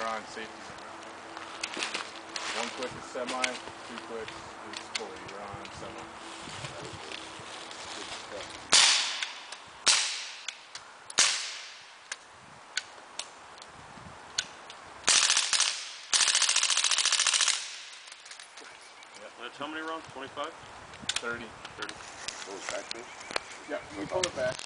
you're on safety. One click is semi, two clicks is fully. You're on semi. Good. That's how many rounds? 25? 30. 30. Pull it back please? Yeah, we pull it back,